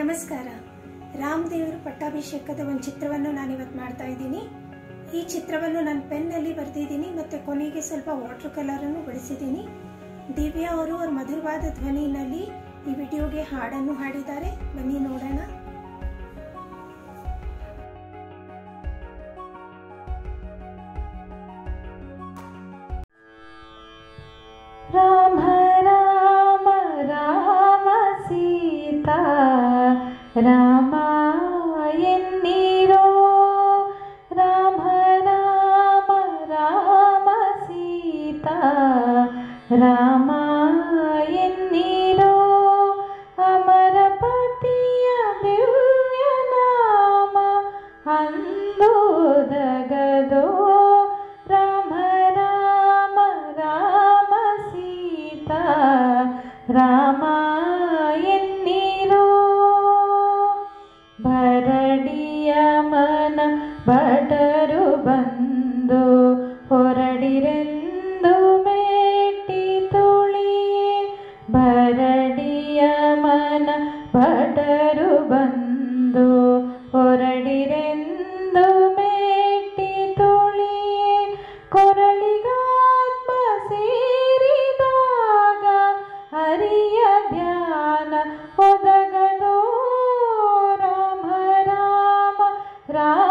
ನಮಸ್ಕಾರ. ರಾಮದೇವರು ದೇವರ ಪಟ್ಟಾಭಿಷೇಕದ ಒಂದು ಚಿತ್ರವನ್ನು ನಾನು ಇವತ್ತು ಮಾಡ್ತಾ ಇದ್ದೀನಿ. ಈ ಚಿತ್ರವನ್ನು ನಾನು ಪೆನ್ನಲ್ಲಿ ಬರೆದಿದ್ದೀನಿ ಮತ್ತು ಕೊನೆಗೆ ಸ್ವಲ್ಪ ವಾಟರ್ ಕಲರನ್ನು ಬಳಸಿದ್ದೀನಿ. ದಿವ್ಯಾ ಅವರು ಅವ್ರ ಮಧುರವಾದ ಧ್ವನಿನಲ್ಲಿ ಈ ವಿಡಿಯೋಗೆ ಹಾಡನ್ನು ಹಾಡಿದ್ದಾರೆ. ಬನ್ನಿ ನೋಡೋಣ. ರಾಮ राय नीरो राम राम रामसीता राय नीरो अमर पतगदो राम राम राम सीता। राम ಭಟರು ಬಂದು ಹೊರಡಿರೆಂದು ಮೇಟಿ ತುಳಿಯೇ ಭರಡಿಯ ಮನ ಭಟರು ಬಂದು ಹೊರಡಿರೆಂದು ಮೇಟಿ ತುಳಿಯೇ ಕೊರಳಿಗಾತ್ಮ ಸೇರಿದಾಗ ಹರಿಯ ಧ್ಯಾನ ಒದಗದೋ ರಾಮ ರಾಮ ರಾಮ ಸೀತಾ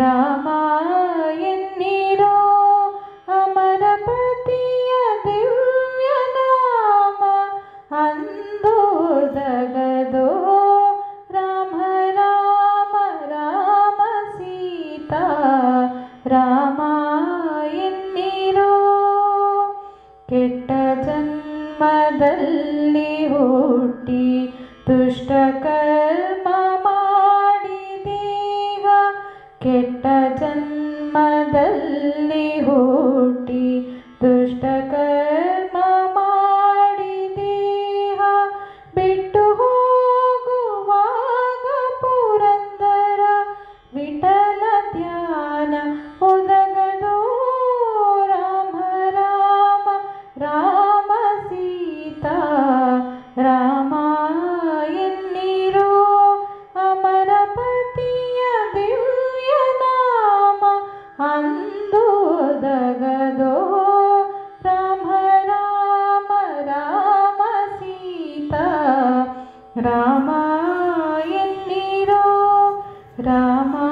रामायणीरो अमरपति यदि राम अन्दो जगदो राम राम राम सीता रामायन्निीरो केटलि हुट्टि दुष्टकर दुष्ट రామా రామాయణిరో రామా